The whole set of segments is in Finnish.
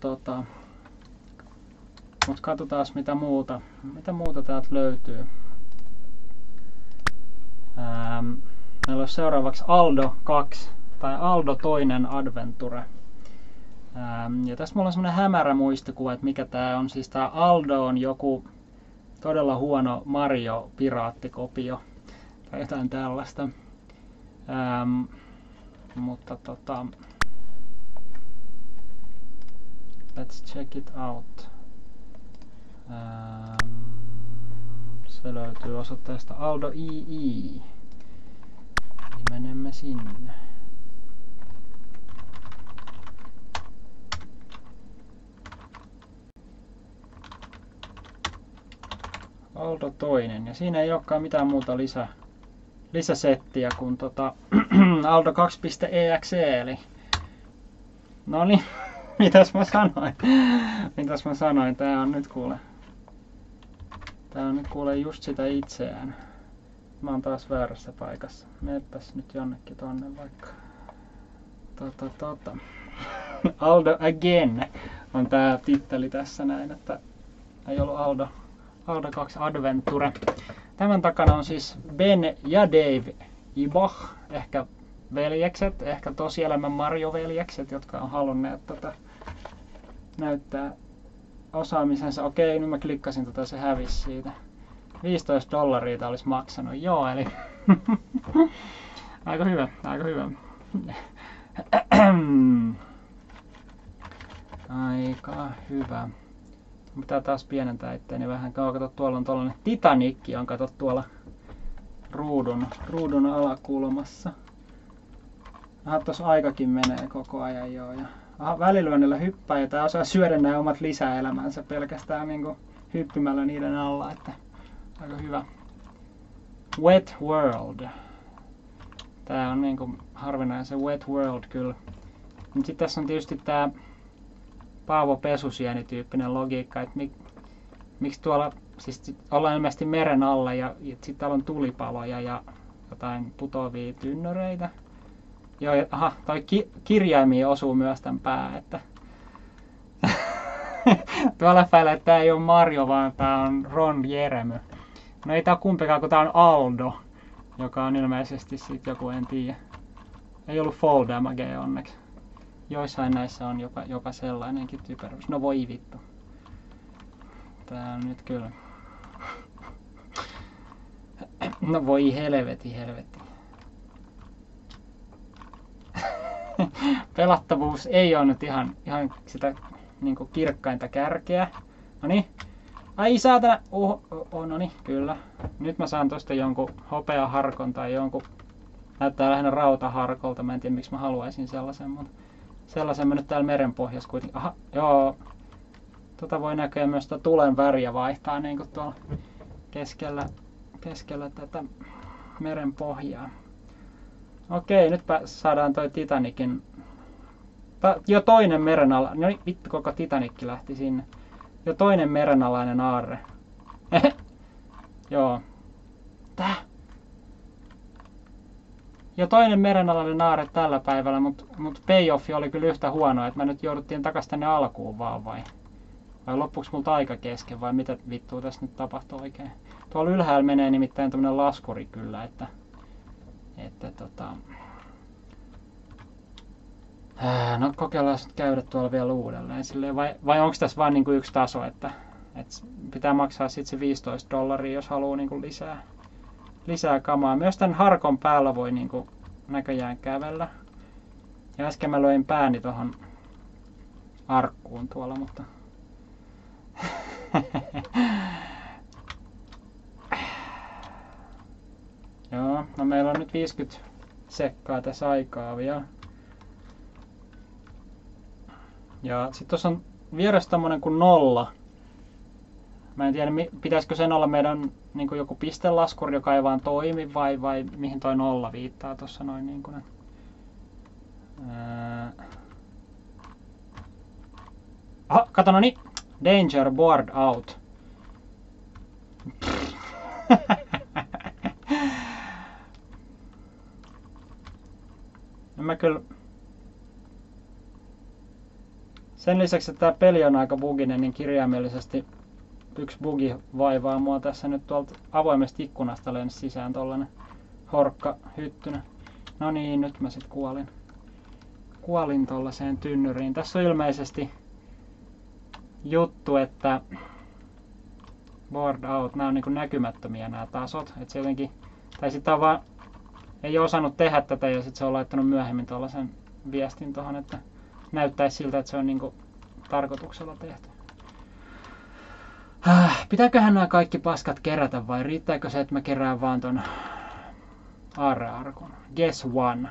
tota, mutta katsotaan mitä muuta, mitä muuta täältä löytyy. Ähm, meillä on seuraavaksi Aldo 2 tai Aldo toinen Adventure. Ähm, ja tässä mulla on semmonen hämärä muistikuva, että mikä tää on. Siis tää Aldo on joku todella huono Mario-piraattikopio tai jotain tällaista. Ähm, mutta tota, let's check it out. Ähm, se löytyy osoitteesta Aldo II. Eli menemme sinne. Aldo toinen. Ja siinä ei olekaan mitään muuta lisä, lisäsettiä kuin tota, Aldo 2.exe. Eli... No niin, mitäs mä sanoin? mitäs mä sanoin? Tää on nyt kuule. Tää on nyt kuule just sitä itseään. Mä oon taas väärässä paikassa. Meepäs nyt jonnekin tonne vaikka. Tota, tota. Aldo Again on tää titteli tässä näin, että ei ollut Aldo Alda 2 Adventure. Tämän takana on siis Ben ja Dave Ibach, ehkä veljekset, ehkä tosielämän Mario-veljekset, jotka on halunneet tätä näyttää osaamisensa. Okei, nyt mä klikkasin tota, se hävisi siitä. 15 dollaria tämä olisi maksanut. Joo, eli aika hyvä, aika hyvä. aika hyvä. Pitää taas pienentää itteeni vähän. Kato, tuolla on tuollainen Titanikki, on kato tuolla ruudun, ruudun alakulmassa. Aha, tuossa aikakin menee koko ajan joo. Ja, välilyönnillä hyppää tää osaa syödä nämä omat lisäelämänsä pelkästään niin kuin hyppimällä niiden alla. Että aika hyvä. Wet World. Tää on niin kuin harvinaisen Wet World kyllä. Sitten tässä on tietysti tää Paavo Pesusieni tyyppinen logiikka, että mik, miksi tuolla, siis ollaan ilmeisesti meren alla ja, ja sitten täällä on tulipaloja ja jotain putoavia tynnöreitä. Joo, aha, toi ki, kirjaimia osuu myös tämän pää, että tuolla päällä, että tämä ei ole Mario, vaan tämä on Ron Jeremy. No ei tää ole kumpikaan, kun tämä on Aldo, joka on ilmeisesti sitten joku, en tiedä. Ei ollut Fall Damage onneksi. Joissain näissä on jopa, jopa sellainenkin typeryys. No voi vittu. Tää on nyt kyllä. No voi helveti helveti. Pelattavuus ei ole nyt ihan, ihan sitä niin kirkkainta kärkeä. No niin. Ai saatana. Oh, oh, no niin, kyllä. Nyt mä saan tosta jonkun hopeaharkon tai jonkun... Näyttää lähinnä rautaharkolta. Mä en tiedä miksi mä haluaisin sellaisen, mutta sellaisen mä nyt täällä merenpohjassa kuitenkin. Aha, joo. Tota voi näkyä myös tuota tulen väriä vaihtaa niin kuin tuolla keskellä, keskellä tätä merenpohjaa. Okei, nyt saadaan toi Titanikin. Jo toinen merenala. No niin, vittu koko Titanikki lähti sinne. Jo toinen merenalainen aarre. Joo. Tää? jo toinen merenalainen naare tällä päivällä, mutta mut payoffi oli kyllä yhtä huono, että mä nyt jouduttiin takas tänne alkuun vaan vai? Vai loppuksi multa aika kesken vai mitä vittua tässä nyt tapahtuu oikein? Tuolla ylhäällä menee nimittäin tämmönen laskuri kyllä, että, että tota, No kokeillaan käydä tuolla vielä uudelleen. Silleen, vai, vai onko tässä vain niinku yksi taso, että, että pitää maksaa sitten se 15 dollaria, jos haluaa niinku lisää? lisää kamaa. Myös tämän harkon päällä voi niin kuin näköjään kävellä. Ja äsken mä löin pääni tuohon arkkuun tuolla, mutta... Joo, no meillä on nyt 50 sekkaa tässä aikaa vielä. Ja sitten tuossa on vieressä tämmönen kuin nolla. Mä en tiedä, pitäisikö sen olla meidän niin kuin joku pistelaskuri, joka ei vaan toimi, vai, vai mihin toi nolla viittaa tuossa noin niin kuin. Aha, kato no niin. Danger, board out. En mä kyllä... Sen lisäksi, että tämä peli on aika buginen, niin kirjaimellisesti yksi bugi vaivaa mua tässä nyt tuolta avoimesta ikkunasta lensi sisään tollanen horkka hyttynä. No niin, nyt mä sit kuolin. Kuolin tollaseen tynnyriin. Tässä on ilmeisesti juttu, että board out, nämä on niin näkymättömiä nämä tasot. Et se jotenkin, tai sitten on vaan, ei osannut tehdä tätä ja sitten se on laittanut myöhemmin tuollaisen viestin tuohon, että näyttäisi siltä, että se on niin tarkoituksella tehty. Äh, pitääköhän nämä kaikki paskat kerätä vai riittääkö se, että mä kerään vaan ton aarrearkun? Guess one.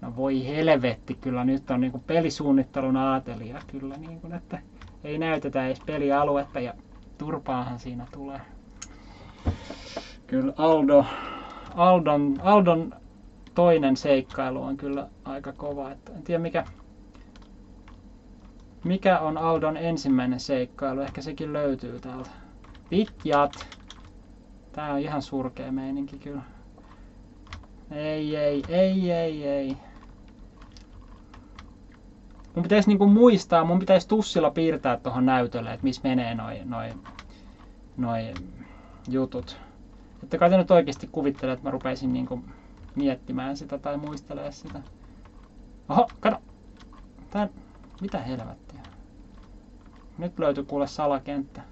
No voi helvetti, kyllä nyt on niinku pelisuunnittelun aatelija kyllä, niin kuin, että ei näytetä edes pelialuetta ja turpaahan siinä tulee. Kyllä Aldo, Aldon, Aldon toinen seikkailu on kyllä aika kova. Että en tiedä mikä, mikä on Aldon ensimmäinen seikkailu? Ehkä sekin löytyy täältä. Pitjat. Tää on ihan surkea meininki kyllä. Ei, ei, ei, ei, ei. Mun pitäisi niinku muistaa, mun pitäisi tussilla piirtää tuohon näytölle, että missä menee noin noi, noi jutut. Että kai te nyt oikeasti kuvittelee, että mä rupeisin niinku miettimään sitä tai muistelemaan sitä. Oho, kato! Tää, mitä helvettiä? Nyt löytyy kuule salakenttä.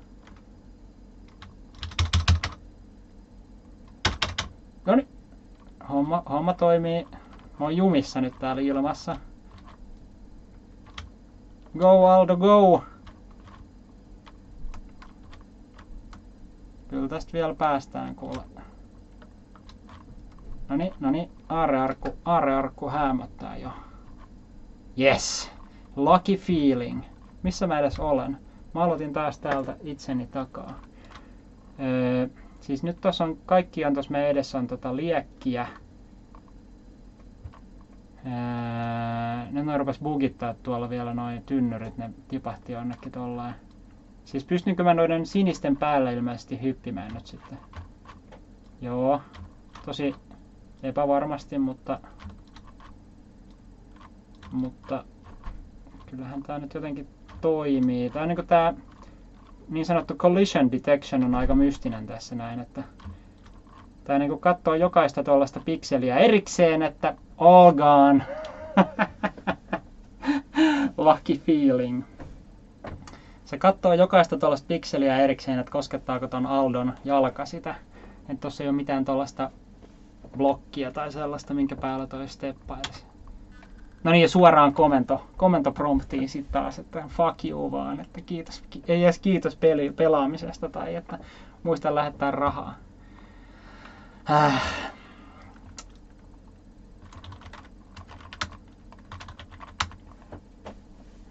Noni. Homma, homma toimii. Mä oon jumissa nyt täällä ilmassa. Go Aldo, go! Kyllä tästä vielä päästään kuule. Noni, noni, aarearkku, aarearkku häämöttää jo. Yes! Lucky feeling. Missä mä edes olen? Mä aloitin taas täältä itseni takaa. Öö, siis nyt tuossa on, kaikki on tuossa meidän edessä on tota liekkiä. Öö, nyt noin rupes bugittaa tuolla vielä noin tynnyrit, ne tipahti jonnekin tollain. Siis pystynkö mä noiden sinisten päällä ilmeisesti hyppimään nyt sitten? Joo, tosi epävarmasti, mutta mutta kyllähän tämä nyt jotenkin toimii. Tämä niin tämä niin sanottu collision detection on aika mystinen tässä näin, että tämä niin katsoo jokaista tuollaista pikseliä erikseen, että all gone. Lucky feeling. Se katsoo jokaista tuollaista pikseliä erikseen, että koskettaako ton Aldon jalka sitä. Että tuossa ei ole mitään tuollaista blokkia tai sellaista, minkä päällä toi steppailisi. No niin, ja suoraan komento, komento promptiin sitten taas, että fuck you vaan, että kiitos, ei edes kiitos peli, pelaamisesta tai että muista lähettää rahaa. Äh.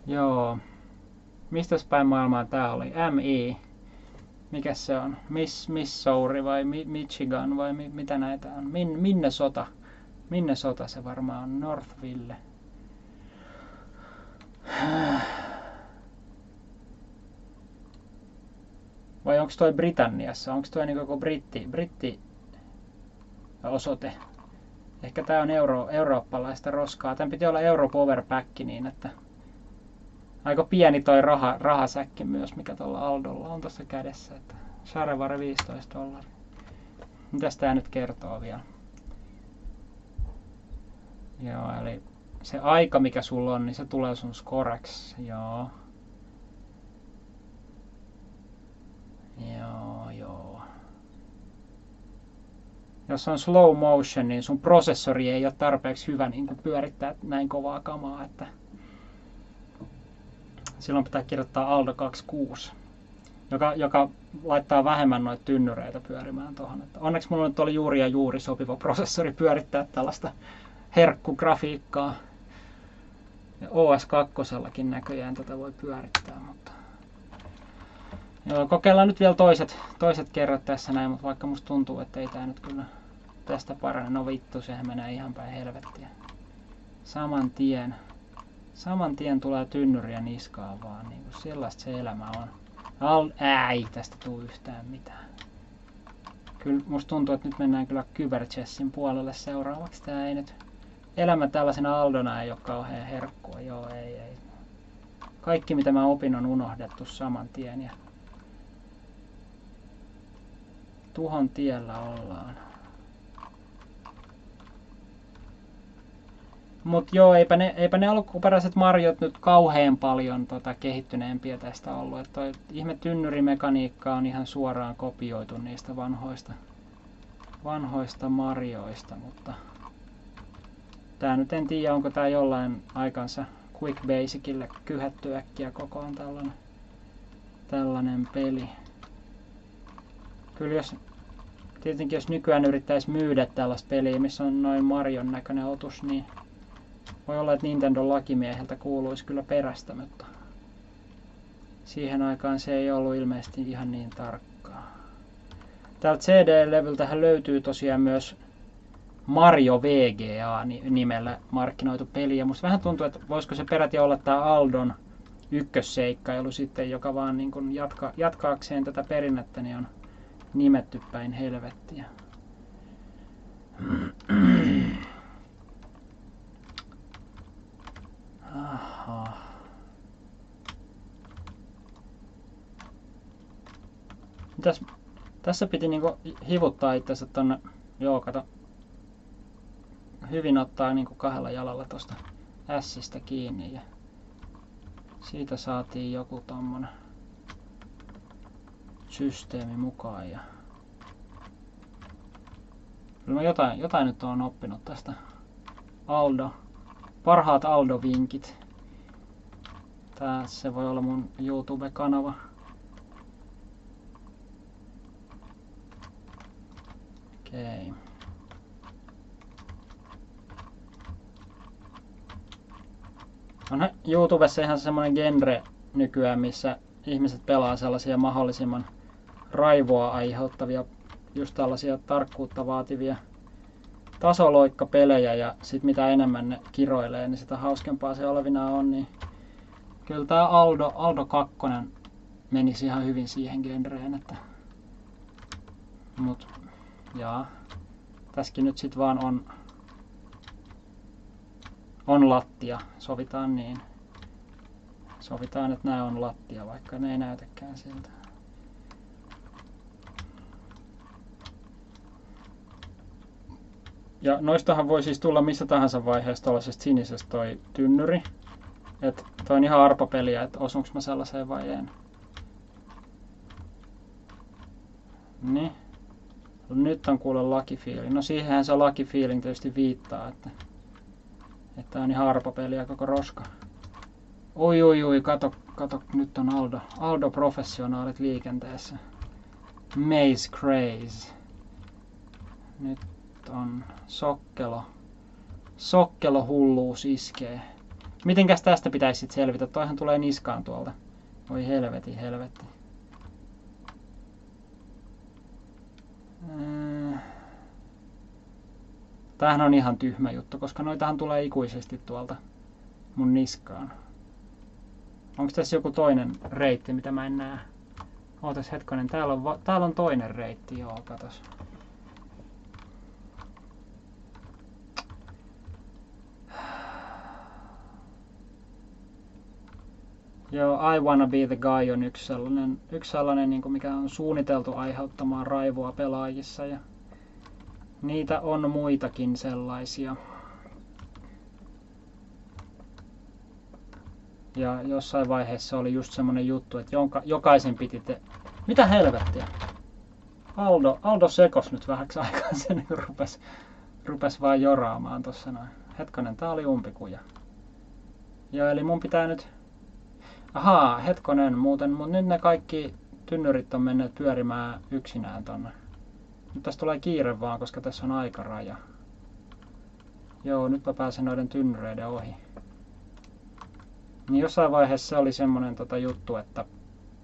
Joo. Mistä päin maailmaa tää oli? MI. Mikä se on? Miss, Missouri vai Mi, Michigan vai mi, mitä näitä on? Min, Minnesota. Minnesota se varmaan on. Northville. Vai onko toi Britanniassa? Onko toi niin koko britti, britti osoite? Ehkä tää on euro, eurooppalaista roskaa. Tän piti olla Euro Power Pack niin, että aika pieni toi raha, rahasäkki myös, mikä tuolla Aldolla on tuossa kädessä. Että Sharevare 15 dollaria. Mitäs tää nyt kertoo vielä? Joo, eli se aika, mikä sulla on, niin se tulee sun scorex. Joo. Joo, joo. Jos on slow motion, niin sun prosessori ei ole tarpeeksi hyvä niin pyörittää näin kovaa kamaa, että silloin pitää kirjoittaa Aldo 26, joka, joka laittaa vähemmän noita tynnyreitä pyörimään tuohon. Onneksi mulla nyt oli juuri ja juuri sopiva prosessori pyörittää tällaista herkkugrafiikkaa. Ja OS2 näköjään tätä voi pyörittää, mutta... Joo, kokeillaan nyt vielä toiset, toiset kerrat tässä näin, mutta vaikka musta tuntuu, että ei tää nyt kyllä tästä parane. No vittu, sehän menee ihan päin helvettiä. Saman tien. Saman tien tulee tynnyriä niskaa vaan, niin kuin sellaista se elämä on. Al, ei tästä tule yhtään mitään. Kyllä musta tuntuu, että nyt mennään kyllä Kyberchessin puolelle seuraavaksi. Tää ei nyt elämä tällaisena Aldona ei ole kauhean herkkua. Joo, ei, ei. kaikki mitä mä opin on unohdettu saman tien ja tuhon tiellä ollaan. Mut joo, eipä ne, eipä ne alkuperäiset marjot nyt kauhean paljon tota, kehittyneempiä tästä ollut. Et toi ihme tynnyrimekaniikka on ihan suoraan kopioitu niistä vanhoista, vanhoista marjoista, mutta tää nyt en tiedä, onko tää jollain aikansa Quick Basicille kyhätty äkkiä kokoon tällainen, tällainen peli. Kyllä jos, tietenkin jos nykyään yrittäisi myydä tällaista peliä, missä on noin Marion näköinen otus, niin voi olla, että Nintendo lakimieheltä kuuluisi kyllä perästä, mutta siihen aikaan se ei ollut ilmeisesti ihan niin tarkkaa. Täältä CD-levyltähän löytyy tosiaan myös Mario VGA nimellä markkinoitu peli. Ja musta vähän tuntuu, että voisiko se peräti olla tämä Aldon ykkösseikkailu sitten, joka vaan niin kuin jatka, jatkaakseen tätä perinnettä niin on nimetty päin helvettiä. Mitäs, tässä piti niinku hivuttaa itse tonne, joo kato, hyvin ottaa niinku kahdella jalalla tosta ässistä kiinni ja siitä saatiin joku tommonen systeemi mukaan ja Kyllä mä jotain, jotain nyt on oppinut tästä Aldo parhaat Aldo-vinkit. Tää se voi olla mun YouTube-kanava. Okay. On YouTubessa ihan semmonen genre nykyään, missä ihmiset pelaa sellaisia mahdollisimman raivoa aiheuttavia, just tällaisia tarkkuutta vaativia tasoloikkapelejä ja sit mitä enemmän ne kiroilee, niin sitä hauskempaa se olevina on. Niin kyllä tämä Aldo, Aldo 2 menisi ihan hyvin siihen genreen, että mut jaa, tässäkin nyt sit vaan on on lattia, sovitaan niin. Sovitaan, että nämä on lattia, vaikka ne ei näytäkään siltä. Ja noistahan voi siis tulla missä tahansa vaiheessa tuollaisesta sinisestä toi tynnyri. että toi on ihan arpapeliä, että osunko mä sellaiseen vai en. Niin. Nyt on kuule feeling. No siihenhän se lucky feeling tietysti viittaa, että, että on ihan arpapeliä koko roska. Oi oi oi, kato, kato, nyt on Aldo, Aldo professionaalit liikenteessä. Maze Craze. Nyt on sokkelo. Sokkelo hulluus iskee. Mitenkäs tästä pitäisi selvitä? Toihan tulee niskaan tuolta. Voi helveti, helvetti. Tämähän on ihan tyhmä juttu, koska noitahan tulee ikuisesti tuolta mun niskaan. Onko tässä joku toinen reitti, mitä mä en näe? Ootas hetkonen, täällä on, täällä on toinen reitti, joo, katos. Joo, I Wanna Be The Guy on yksi sellainen, yksi sellainen niin kuin mikä on suunniteltu aiheuttamaan raivoa pelaajissa. Ja niitä on muitakin sellaisia. Ja jossain vaiheessa oli just semmonen juttu, että jonka, jokaisen piti te... Mitä helvettiä? Aldo, Aldo sekos nyt vähäksi aikaa, se niin rupes, rupes vaan joraamaan tossa noin. Hetkonen, tää oli umpikuja. Joo, eli mun pitää nyt Ahaa, hetkonen muuten, mutta nyt ne kaikki tynnyrit on menneet pyörimään yksinään tonne. Nyt tässä tulee kiire vaan, koska tässä on aikaraja. Joo, nyt mä pääsen noiden tynnyreiden ohi. Niin jossain vaiheessa se oli semmonen tota juttu, että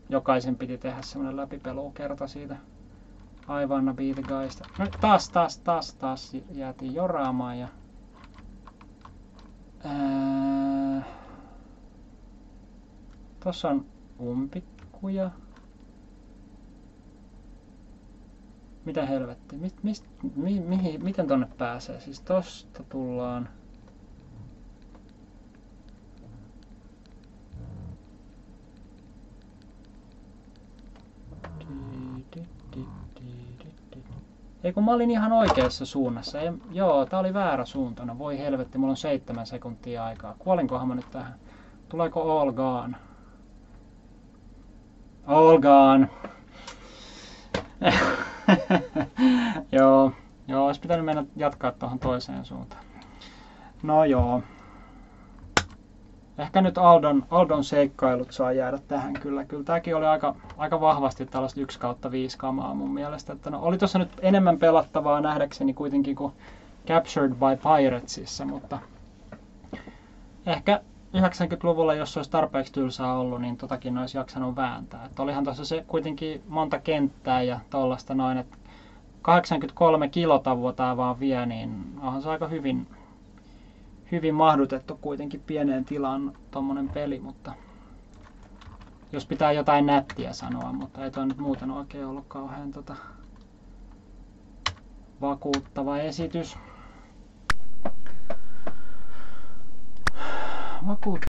jokaisen piti tehdä semmonen läpipelukerta siitä aivan Be the Guysta. No taas, taas, taas, taas jäätiin joraamaan ja... Ää... Tossa on umpikkuja. Mitä helvetti? Mist, mist, mi, mihin, miten tonne pääsee? Siis tosta tullaan. Ei kun mä olin ihan oikeassa suunnassa. Ei, joo, tää oli väärä suuntana. Voi helvetti, mulla on seitsemän sekuntia aikaa. Kuolinkohan mä nyt tähän? Tuleeko all gone? All gone. joo, joo, olisi pitänyt mennä jatkaa tuohon toiseen suuntaan. No joo. Ehkä nyt Aldon, Aldon seikkailut saa jäädä tähän kyllä. Kyllä tämäkin oli aika, aika vahvasti tällaista 1 kautta 5 kamaa mun mielestä. Että no, oli tuossa nyt enemmän pelattavaa nähdäkseni kuitenkin kuin Captured by Piratesissa, mutta ehkä 90-luvulla, jos olisi tarpeeksi tylsää ollut, niin totakin olisi jaksanut vääntää. Että olihan tuossa se kuitenkin monta kenttää ja tollasta noin, että 83 kilotavua tämä vaan vie, niin onhan se aika hyvin, hyvin mahdutettu kuitenkin pieneen tilaan tuommoinen peli, mutta jos pitää jotain nättiä sanoa, mutta ei toi nyt muuten oikein ollut kauhean tota, vakuuttava esitys. uma cultura.